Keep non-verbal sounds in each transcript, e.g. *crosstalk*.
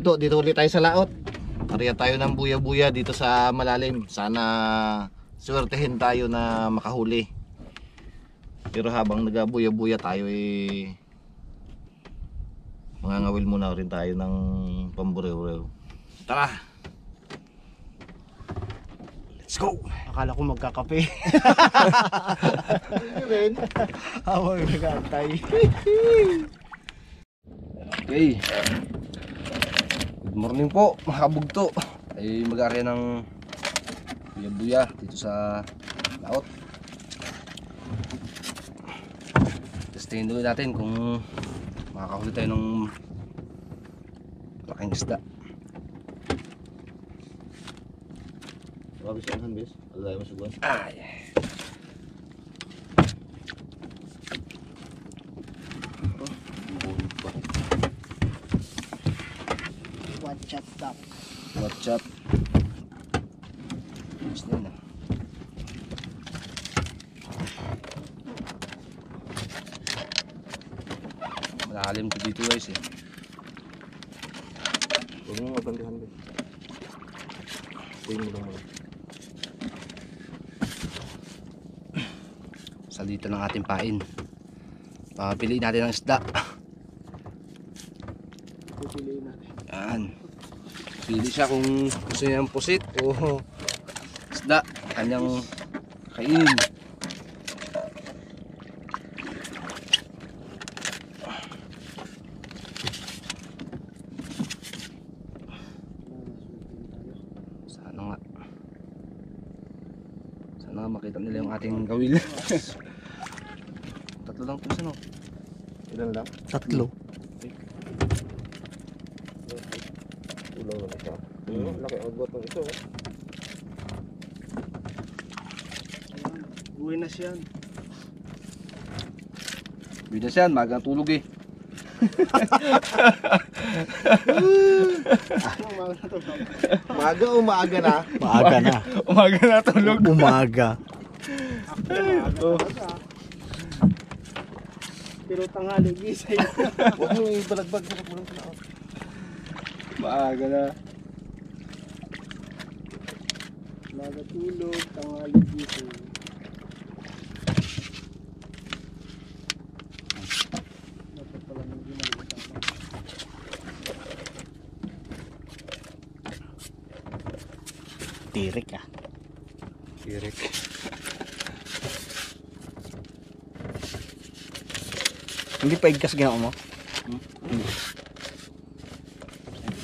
mga kabugto, dito ulit tayo sa laot. Pariya tayo ng buya-buya dito sa malalim. Sana swertehin tayo na makahuli. Pero habang nagabuya-buya tayo eh mangangawil muna rin tayo ng pamburew-rew. Tara! Let's go! Akala ko magkakape. Rin. Habang nag-antay. Okay. Good morning po mga kabugto. Ay mag-aarya ng buya-buya dito sa laot. Testayin ulit natin kung makakahuli tayo ng laking isda. Grabe sa anhan, bis. Alay mo subuan. Ay. Watch out stop. Watch out. Ayos na yun ah. Malalim to dito guys eh. Huwag mo mabandihan, bis. Huwag mo lang muna. Salita ng ating pain. Papiliin natin ang isda. Pupiliin natin. Yan. Pili siya kung gusto niya ng pusit o *laughs* isda. Kanyang kainin. Sana nga. Sana nga makita nila yung ating gawil. *laughs* Tatlo lang to no? Ilan lang? Tatlo. Ulang lang ito. Hmm. Laki ang agot ng ito. Uwi na siya. Bidas yan, magang tulog eh. Maga o maaga na? Maaga na. Umaga na tulog. Umaga. Pero tanghali gisay. Huwag mo yung balagbag sa kapulang sa. Maaga na. Umaga tulog, tanghali gisay. Dapat pala nang ginagawa. Tirik ah. Tirik. Hindi pa igkas ginawa mo?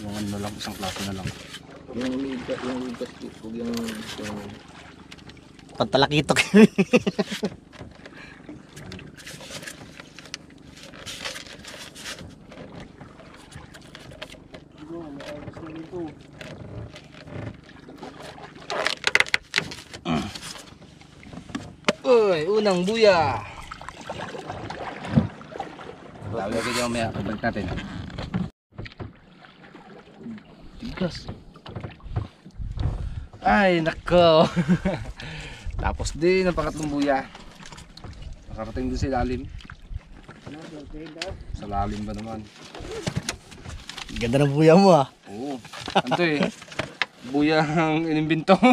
Yung ano na lang, isang klase na lang. Yung ligas, yung ligas, huwag yung... yung Pantalakitok. Uy, unang buya! Lalo ko dyan mamaya, pabalik natin. Tigas. Ay, nako. *laughs* Tapos din ang pangatlong buya. Nakarating din sa ilalim. Sa lalim ba naman? Ganda ng buya mo ah. Oo. Ano eh? Buya ang inimbento. *laughs*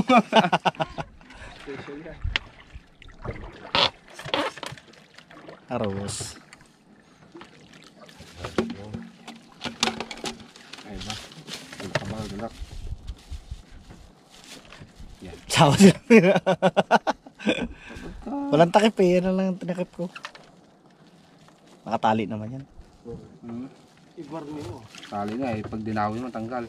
Aros. Ay ba? Galak ka ba? Galak. Sila. Walang takip eh. Yan lang ang tinakip ko. Nakatali naman yan. Hmm? Ibar mo. Tali na eh. Pag dinawi mo, tanggal.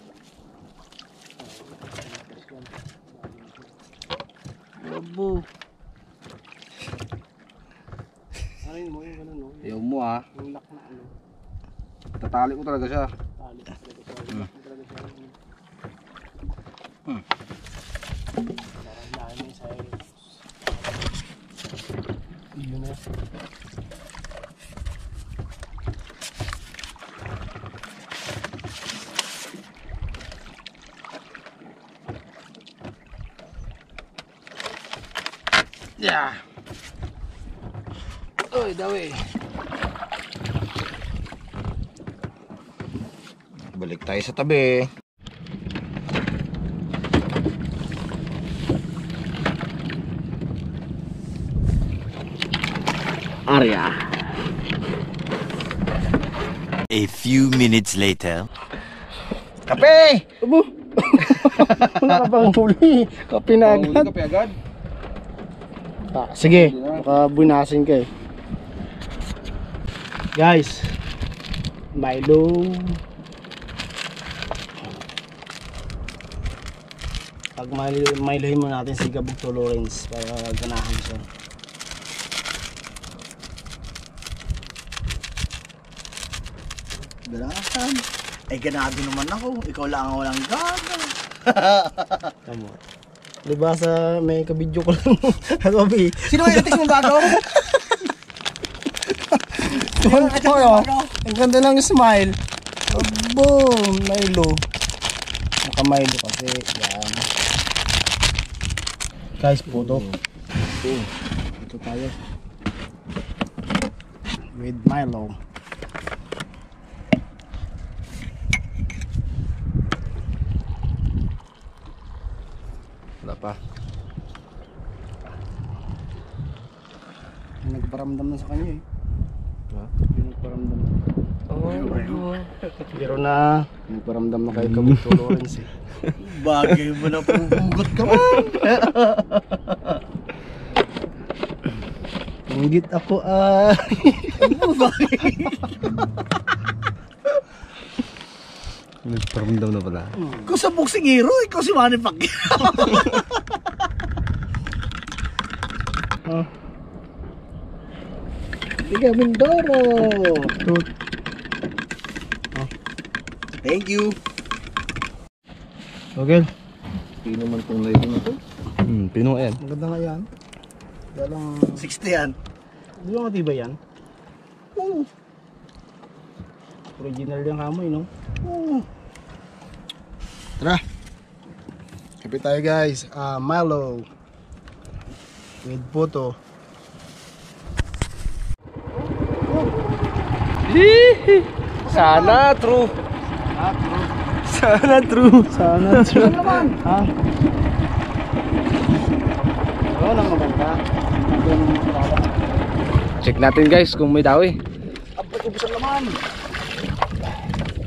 Labo. Aray mo yung ganun no? Ayaw mo ah. Yung lock na ano. Tatali ko talaga siya. Tali talaga siya. Hmm. Talaga siya. Hmm. Yeah. Uy, dawi. Balik tayo sa tabi. Arya. A few minutes later. Kape! Abo! Wala ka bang huli? Kape na agad. ka pa agad. Ah, sige, baka bunasin ka eh. Guys, Milo. Pag Milo, Milohin mo natin si Gabog to Lawrence para ganahan siya. Ganahan. Ay ganado naman ako. Ikaw lang ang walang gana. *laughs* Tama. Diba sa may kabidyo ko lang *laughs* kagabi. Sino kayo natin mong bago? *laughs* Oh, ang ganda ng smile. Boom! Milo. Naka Milo kasi. Yan. Guys, puto. Ito tayo. With Milo. Wala pa. May nagparamdam na sa kanya eh. Ha? May nagparamdam na. Oh, Pero na, nagparamdam na kay Kabuto Lawrence eh. *laughs* Bagay mo na pumugot ka man. Inggit ako ah. *laughs* Nagparamdam na pala. Kung sa boxing hero, ikaw si Manny Pacquiao. *laughs* Liga Mindoro. Tut. Thank you. Okay. Hindi naman tong live na to. Hmm, pino yan. Ang ganda nga yan. Dalang, 60 yan. di ba matibay yan? Oo. Original yung kamoy, no? Oo. Tara. Kape tayo guys. Ah, Milo. With puto. Sana true. Sana true. Sana true. Ano naman? Ha? Oo, nang maganda. Check natin guys kung may dawi. Abot, ubus ang laman.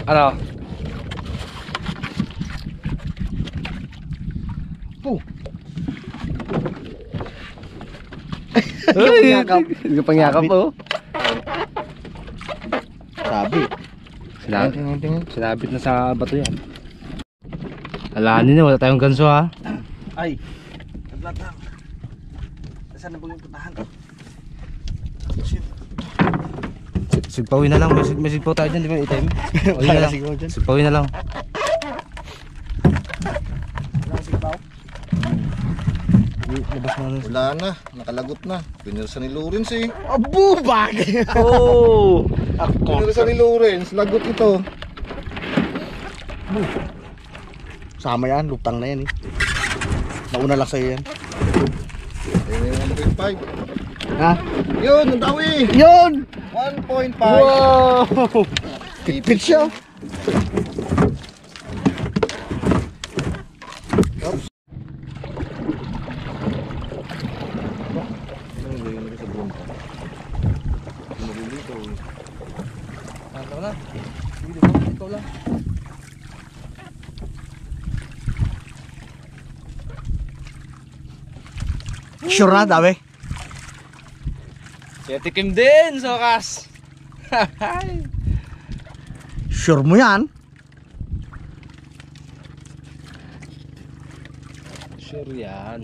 Ano? Hindi pangyakap oh. Sabi. Sinabit, Tingin, tingin. sinabit na sa bato yan. Alahanin na, wala tayong ganso ha. Ay. Naglat lang. Saan na ba yung puntahan? Sigpawin na lang, may, sigpaw tayo dyan, di ba? *laughs* Dyan. Sigpawin na lang. Labas na. Wala na. Nakalagot na. Pinirsa ni Lawrence eh. Abo, bagay. *laughs* Oh! Pinirsa ni Lawrence. Lagot ito. Sama yan, lutang na yan eh. Nauna lang sa'yo yan. Ayun, 1.5. Ha? Yun, ang dawi. Yun! 1.5. Wow! *laughs* Tipid siya. Ano na? Sige, ikaw, ikaw lang. Sure na, dawi. Kaya tikim din sa wakas. *laughs* Sure mo yan. sure yan.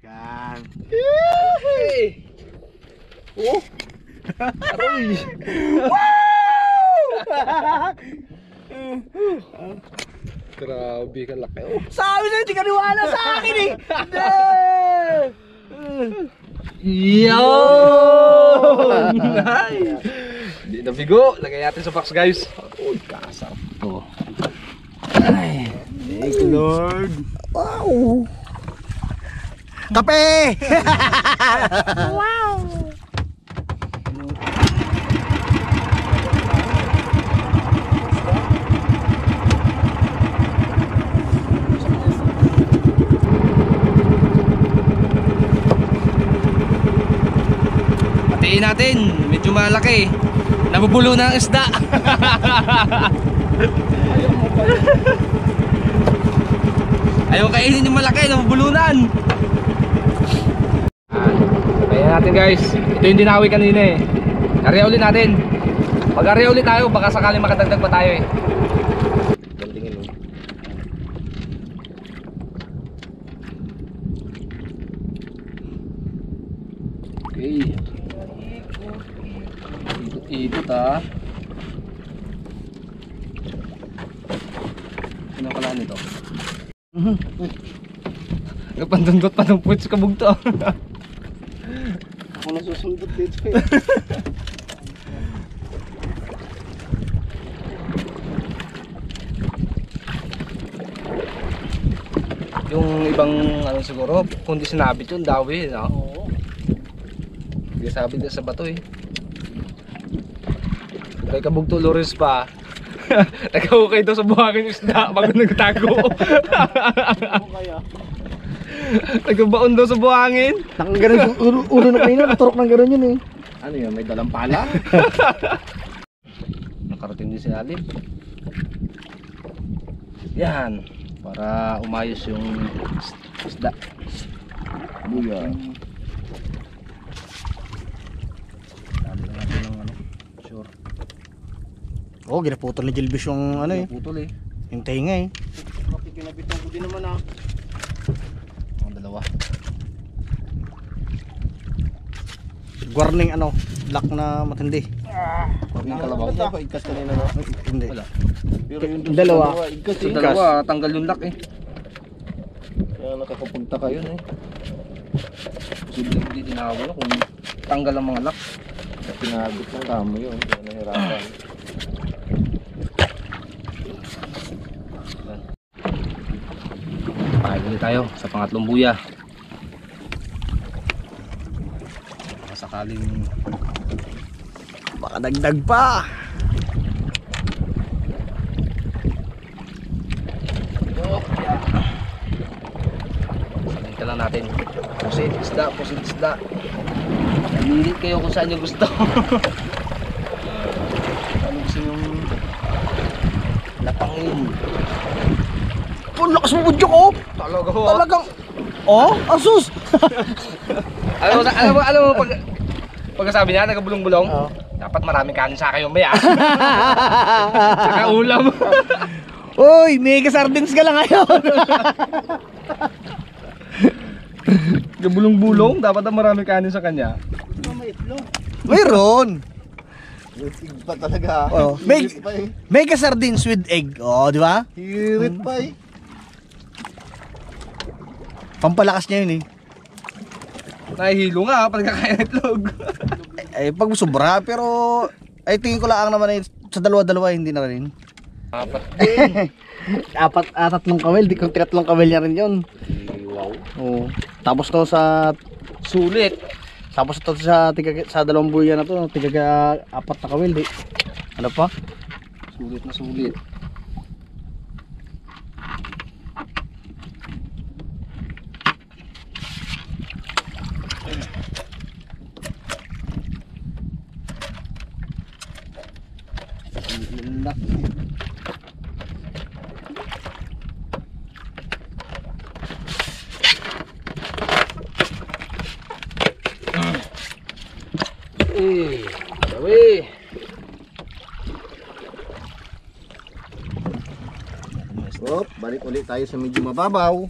Yan. Oh! Aroy! Grabe ka laki. Oh. Sabi na, hindi ka niwala sa akin eh! Yun! Hindi na bigo. Lagay natin sa box guys. Uy, kasarap to. Thank you, Lord. Wow! Kape! Patiin natin. Medyo malaki. Nabubulo na ang isda. *laughs* Ayaw kainin yung malaki. Nabubulunan. Natin guys. Ito yung dinawi kanina eh. Karya ulit natin. Pag karya ulit tayo, baka sakaling makadagdag pa tayo eh. Gandingin mo. Okay. Ikot-ikot ah. Ano pala nito? Nagpandundot pa ng puwit sa *laughs* nasusundot dito eh. *laughs* yung ibang ano siguro, kung di sinabit yun, dawi, no? Oo. Hindi sabi din sa bato eh. Kay kabog to Lores pa. *laughs* Nagkahukay daw sa buhangin yung isda bago nagtago. *laughs* kaya? *laughs* Nagbaon daw sa buhangin. Nakaganon yung ulo, ulo na kayo na, turok ng gano'n yun eh. Ano yun? May dalang pala? *laughs* Nakarating din si Alim. Yan. Para umayos yung is- isda. Buya. Dali lang natin ng ano. Sure. Oo, oh, ginaputol ni Jilbis yung ano eh. Putol eh. Yung tenga eh. Kinabitong ko din naman ah. Dalawa. Warning ano, lock na matindi. Yung kalabaw. Hindi pa igkas kanina no? Hindi. Wala. Pero yung dalawa. igkas eh. dalawa, tanggal yung lock eh. Kaya nakakapagtaka yun eh. Posible hindi tinawag na kung tanggal ang mga lock. Pinagot ng kamo yun. Kaya nahirapan. Pahig ulit tayo sa pangatlong buya. Baka Sakaling Baka dagdag pa. Lang natin. Pusit isda, pusit isda. Pililit kayo kung saan nyo gusto. *laughs* ano gusto yung lapangin. Oh, lakas mo budyo ko. Talaga ho. Talagang. Oh, asus. *laughs* Alam mo, alam mo, alam mo pag pagkasabi niya, nagabulong-bulong. Oo. Dapat maraming kanin sa kayo maya. *laughs* Saka ulam. *laughs* Uy, mega sardines ka lang ngayon. Gabulong-bulong, dapat ang maraming kanin sa kanya. Mayroon. Hirit pa talaga. Oh, pa eh. Mega sardines with egg. Oh, di ba? Hirit pa eh. Pampalakas niya yun eh. Nahihilo nga pag kakain ng itlog. *laughs* Eh, pag sobra, pero ay tingin ko lang naman eh, sa dalawa-dalawa hindi na rin. Apat. *laughs* Apat, ah, tatlong kawel, di ko tinatlong kawel niya rin yun. Wow. Oo. Tapos to sa Sulit. tapos to sa tiga, sa dalawang buya na to, tiga apat na kawel, di. Ano pa? Sulit na sulit. Eh, gawi. Op, balik ulit tayo sa medyo mababaw.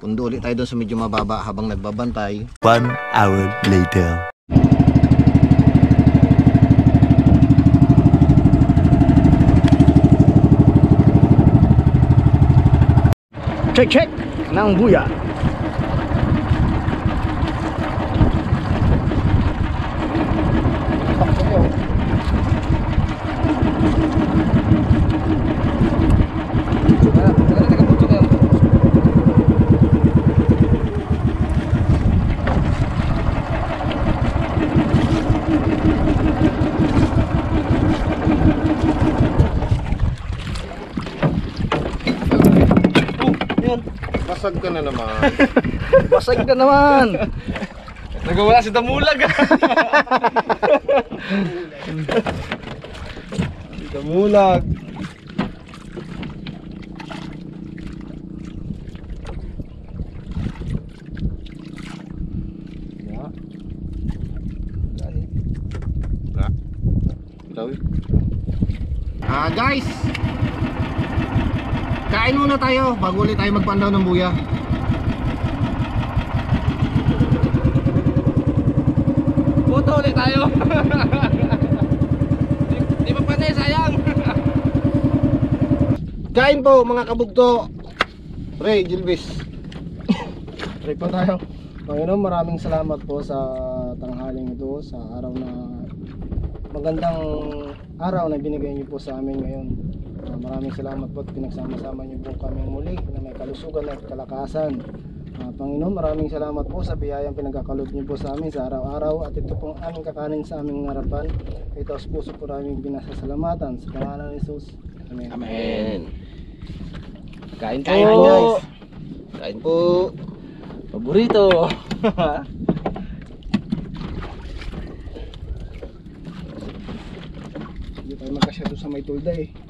Pundo ulit tayo doon sa medyo mababa habang nagbabantay. One hour later. Check, check! Ng buya. Basag ka na naman. *laughs* Basag na naman! Nagawala si Damulag ah. Damulag. Ah, guys. Kain muna tayo bago ulit tayo magpandaw ng buya. Puto ulit tayo. *laughs* di, pa pwede, sayang. Kain po mga kabugto. Pre, Gilbis. Break pa tayo. Panginoon, maraming salamat po sa tanghaling ito, sa araw na magandang araw na binigay niyo po sa amin ngayon. Maraming salamat po at pinagsama-sama niyo po kami muli na may kalusugan at kalakasan. Ah, Panginoon, maraming salamat po sa biyayang pinagkakalob niyo po sa amin sa araw-araw at ito pong aming kakanin sa aming harapan. Ito sa puso po namin binasasalamatan sa pangalan ni Jesus. Amen. Amen. Kain Kain po. guys. Kain po. Paborito. Hindi tayo magkasya doon sa may tulda eh.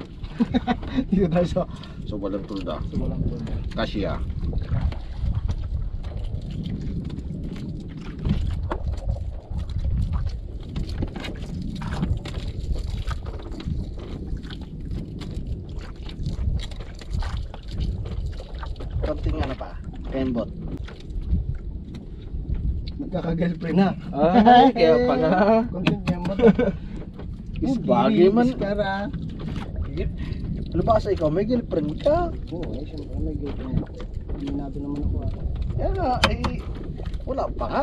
Dito tayo sa, So walang tulda. sa walang tulda. Kasya. Konting ano pa, kembot. Magkaka-girlfriend na. Ay, kaya pala. Konting kembot. Oh, *laughs* bagay man. Iskara. Ano ba sa ikaw? May girlfriend ka? Oo, eh, syempre may girlfriend. Hindi natin naman ako ah. Kaya nga, eh, wala pa ka.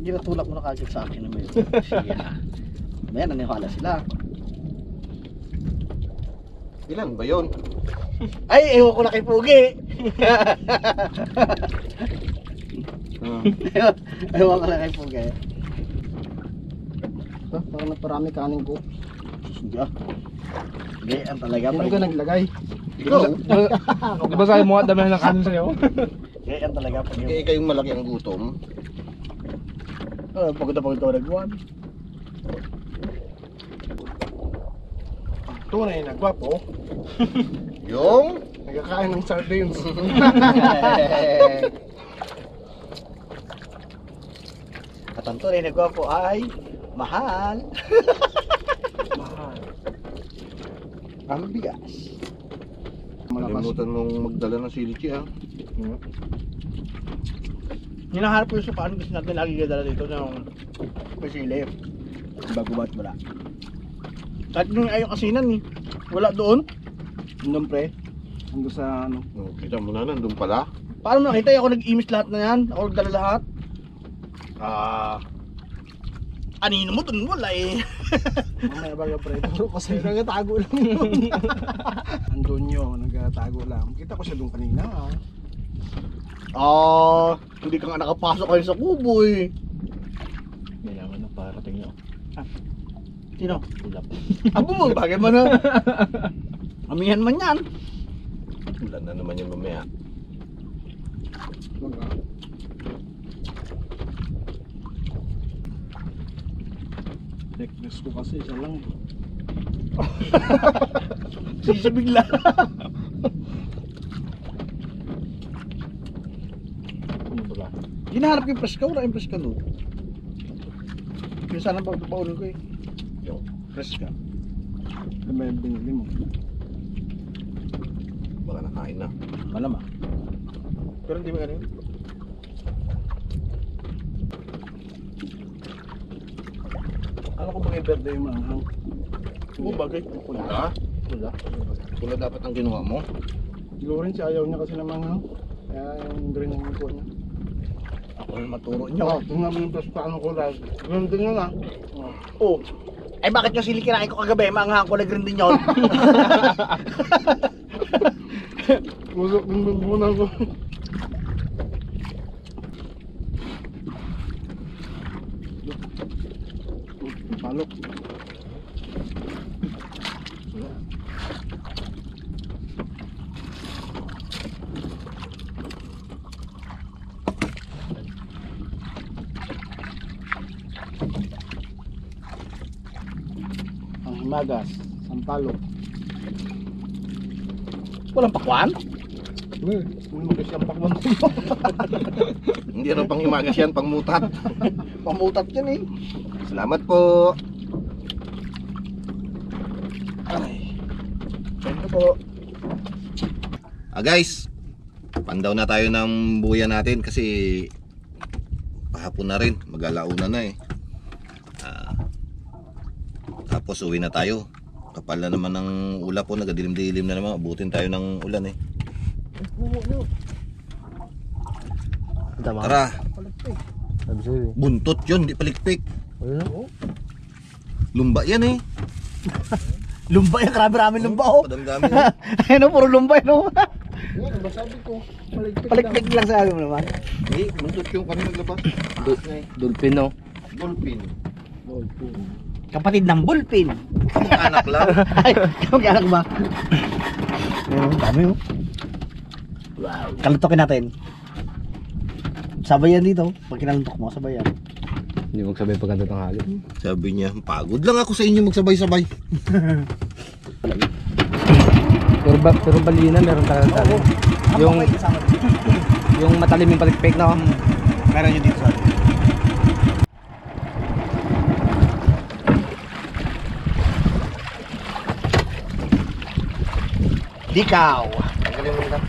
Ginatulak mo na kagad sa akin na may siya. Maya, naniwala sila. Ilan ba yun? *laughs* Ay, ewan ko na kay Pugi. *laughs* ewan ko na kay Pugi. Ito, parang naparami kanin ko. Sige ah. Gayaan talaga. Sino ka naglagay? Ikaw. *laughs* Di ba sabi mo, dami ng kanin sa'yo? Gayaan talaga. Pag Eh, kayong malaki ang gutom. Oh, pagod na pagod ako nagwan. Tunay na gwapo. *laughs* Yung? Nagkakain ng sardines. *laughs* At ang tunay na gwapo ay mahal. Mahal. Ang bigas. Kalimutan mong magdala ng silichi ah. Hinahanap ko yung sukaan kasi natin lagi gadala dito ng pasili. Bago ba't wala. Kahit nung ayong asinan eh. Wala doon. Nandun pre. Ando sa ano. Oh, kita mo na, nandun pala. Paano mo nakita? Ako nag-imis lahat na yan. Ako nagdala lahat. Ah... anino mo doon? Wala eh. *laughs* Mamaya baga pre. Puro kasi nagatago lang yun. *laughs* Andun yun, nagatago lang. Kita ko siya doon kanina ah. Ah, hindi ka nga nakapasok kayo sa kubo eh. May naman na parating nyo. Sino? Ulap. Abo mo, bagay mo na. *laughs* Amihan man yan. Ulan na naman yung mamaya. Baga. Necklace ko kasi siya lang. *laughs* Sisi bigla. Ano ba ba? Hinahanap ko yung press ka, wala yung press ka doon. Yung sana pa paunin ko eh. Yung. Press ka. Ano ba yung binili mo? Baka nakain na. Malamang. Pero hindi mo ano Alam ko bagay birthday yung maanghang. Oo, bagay. Pula? Wala. Pula dapat ang ginawa mo. Lawrence, ayaw niya kasi naman ano. Kaya yung green yung po niya. Ako yung maturo niyo. Oo, tingnan mo yung plus pa ano ko lang. Ganun din yun ah. Oo. Oh. Ay bakit yung sili kinain ko kagabi? Maanghang ko na green din yun. Busok yung bumbunan ko. Sampalok. Walang pakwan? Eh, Lumis yung pakwan *laughs* Hindi ano pang imagas yan, pang mutat. *laughs* Pamutat yan eh. Salamat po. Ay. You po. Ah guys, pandaw na tayo ng buya natin kasi pahapon na rin, mag-alauna na eh. Ah, tapos uwi na tayo. Kapal na naman ng ulap po, nagadilim-dilim na naman. Abutin tayo ng ulan eh. Tara, buntot yun, di palikpik. Lumba yan eh. *laughs* Lumba yan, karami-rami lumba oh. Padamdami. *laughs* Ayun oh, puro lumba yun oh. Yan, diba sabi ko? Paligpit lang. Palikpik lang sa akin mo naman. Hindi, buntot yung kami naglabas. Dolphin no. Dolphin. Kapatid ng bullpin. Anak lang. *laughs* Ay, kamag-anak ba? Ayun, dami oh. Wow. Kalutokin natin. Sabay yan dito. Pag kinaluntok mo, sabay yan. Hindi magsabay pagkanta ng halo. Sabi niya, pagod lang ako sa inyo magsabay-sabay. *laughs* Pero, ba, pero balina meron talaga tayo. Yung, Yung... Matalim yung palikpik no. Meron yun dito sa atin. Dikaw. Tanggalin mo lang.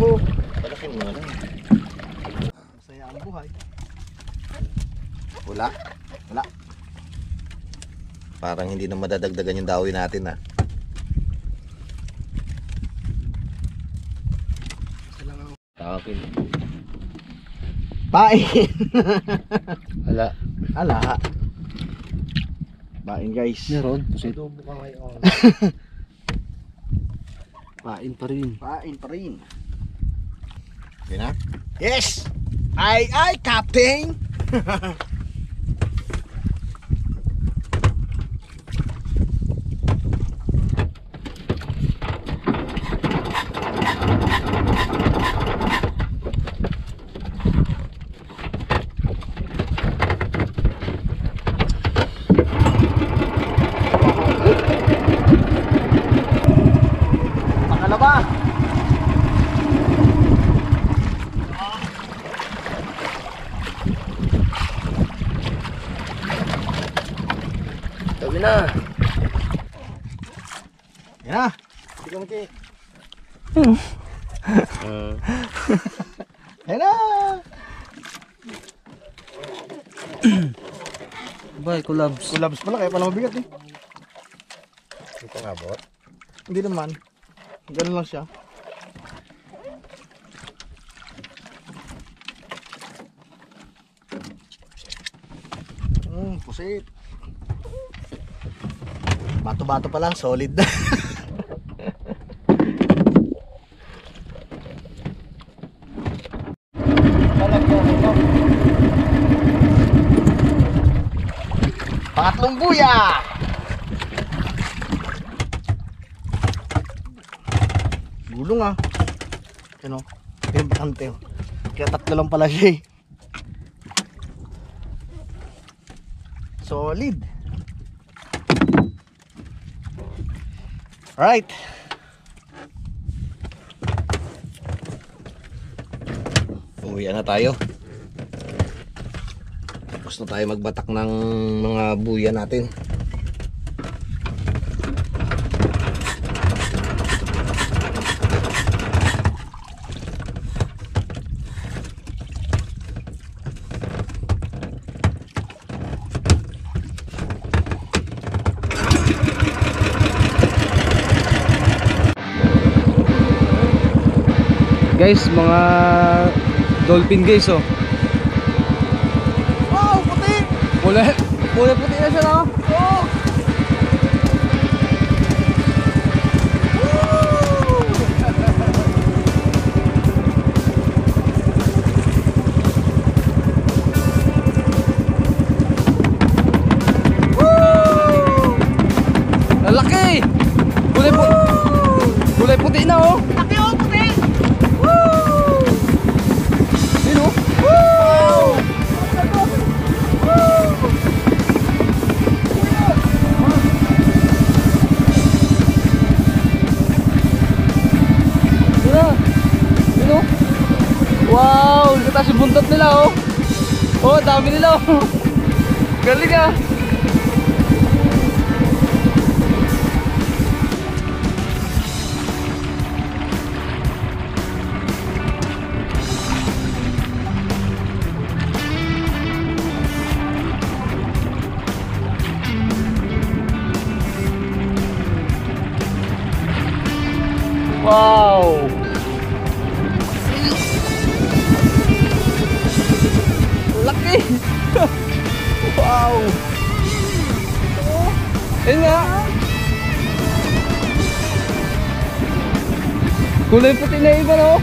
Oh, Palakin mo na masaya ang buhay. Wala. Wala. Parang hindi na madadagdagan yung dawin natin ah. Tapin. Pain. Ala. Ala. Pain guys. Meron. Pusit. Adobo ka ngayon. *laughs* Pain pa rin. Pain pa rin. Okay na? Yes! Ay, ay, Captain! *laughs* Pangalaba! Sabi na. Yan na! Hindi ka mati. Yan na! Bye, collabs. Kulabs pala, kaya pala mabigat eh. Ito nga bot. Hindi naman. Ganun lang siya. Hmm, pusit. Bato-bato pa lang, solid *laughs* buya! Gulong ah. Ano? Yung bakante oh. Kaya tatlo lang pala siya eh. Solid. Alright. Uwi na tayo tapos na tayo magbatak ng mga buya natin. Guys mga dolphin guys oh. Kulay, kulay puti na siya no? Oh! Lalaki! Wow. Laki. *laughs* wow. Ayun nga. Kulay puti na iba no?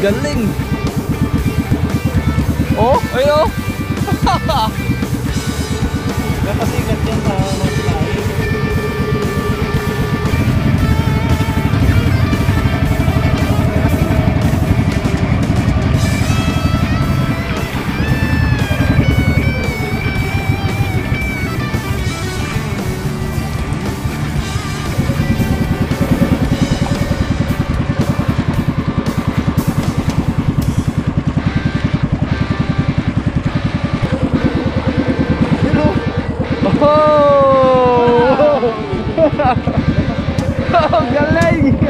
Galing. Oh, ayun oh. *laughs* Napasikat yan sa *laughs* oh, galing!